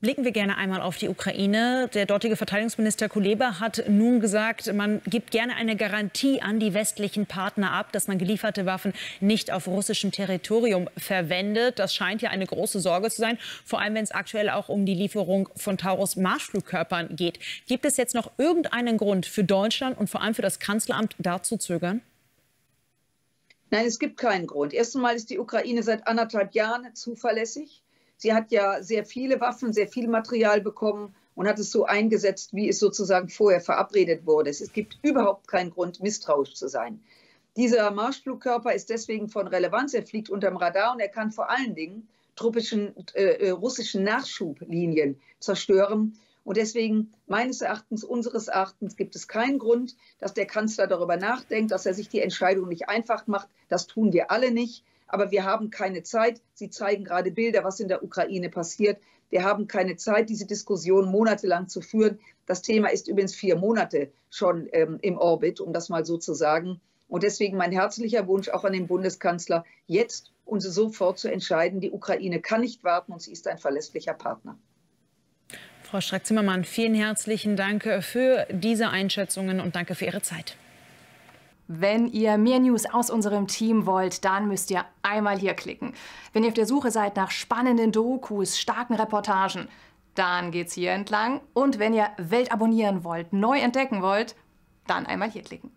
Blicken wir gerne einmal auf die Ukraine. Der dortige Verteidigungsminister Kuleba hat nun gesagt, man gibt gerne eine Garantie an die westlichen Partner ab, dass man gelieferte Waffen nicht auf russischem Territorium verwendet. Das scheint ja eine große Sorge zu sein, vor allem wenn es aktuell auch um die Lieferung von Taurus Marschflugkörpern geht. Gibt es jetzt noch irgendeinen Grund für Deutschland und vor allem für das Kanzleramt, da zu zögern? Nein, es gibt keinen Grund. Erst einmal ist die Ukraine seit anderthalb Jahren zuverlässig. Sie hat ja sehr viele Waffen, sehr viel Material bekommen und hat es so eingesetzt, wie es sozusagen vorher verabredet wurde. Es gibt überhaupt keinen Grund, misstrauisch zu sein. Dieser Marschflugkörper ist deswegen von Relevanz. Er fliegt unterm Radar und er kann vor allen Dingen truppischen äh, äh russischen Nachschublinien zerstören. Und deswegen meines Erachtens, unseres Erachtens gibt es keinen Grund, dass der Kanzler darüber nachdenkt, dass er sich die Entscheidung nicht einfach macht. Das tun wir alle nicht aber wir haben keine Zeit. Sie zeigen gerade Bilder, was in der Ukraine passiert. Wir haben keine Zeit, diese Diskussion monatelang zu führen. Das Thema ist übrigens vier Monate schon ähm, im Orbit, um das mal so zu sagen. Und deswegen mein herzlicher Wunsch auch an den Bundeskanzler, jetzt und sofort zu entscheiden. Die Ukraine kann nicht warten und sie ist ein verlässlicher Partner. Frau Strack-Zimmermann, vielen herzlichen Dank für diese Einschätzungen und danke für Ihre Zeit. Wenn ihr mehr News aus unserem Team wollt, dann müsst ihr einmal hier klicken. Wenn ihr auf der Suche seid nach spannenden Dokus, starken Reportagen, dann geht's hier entlang. Und wenn ihr Welt abonnieren wollt, neu entdecken wollt, dann einmal hier klicken.